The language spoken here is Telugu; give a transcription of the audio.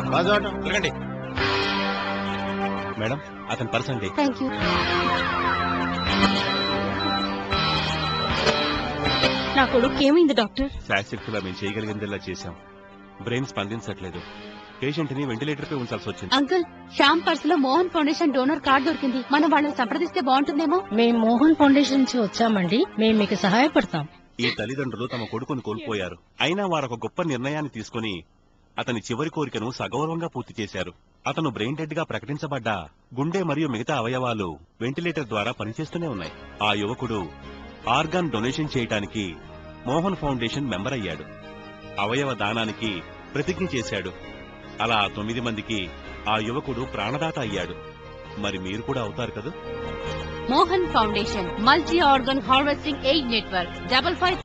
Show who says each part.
Speaker 1: తిరగండి. మేడం అతని పర్స్ అండి.
Speaker 2: థ్యాంక్ యూ నా కొడుకు ఏమైంది డాక్టర్?
Speaker 1: శాశక్తిలో మేము చేయగలిగిందిలా చేశాం. బ్రెయిన్ స్పందించట్లేదు. పేషెంట్ని వెంటిలేటర్ పై ఉంచాల్సి వచ్చింది.
Speaker 2: అంకుల్ శ్యామ్ పర్స్లో మోహన్ ఫౌండేషన్ డోనర్ కార్డ్ దొరికింది. మనం వాళ్ళని సంప్రదిస్తే బాగుంటుందేమో?
Speaker 3: మేం మోహన్ ఫౌండేషన్ నుంచి వచ్చామండి. మేము మీకు సహాయపడతాం.
Speaker 1: ఈ తల్లిదండ్రులు తమ కొడుకును కోల్పోయారు. అయినా వారొక గొప్ప నిర్ణయాన్ని తీసుకుని అతని చివరి కోరికను సగౌరవంగా పూర్తి చేశారు. అతను బ్రెయిన్ డెడ్గా ప్రకటించబడ్డ గుండె మరియు మిగతా అవయవాలు వెంటిలేటర్ ద్వారా పనిచేస్తూనే ఉన్నాయి. ఆ యువకుడు ఆర్గాన్ డొనేషన్ చేయటానికి మోహన్ ఫౌండేషన్ మెంబర్ అయ్యాడు. అవయవ దానానికి ప్రతిజ్ఞ చేశాడు. అలా తొమ్మిది మందికి ఆ యువకుడు ప్రాణదాత అయ్యాడు. మరి మీరు కూడా అవుతారు కదా?
Speaker 2: Mohan foundation multi organ harvesting aid network double five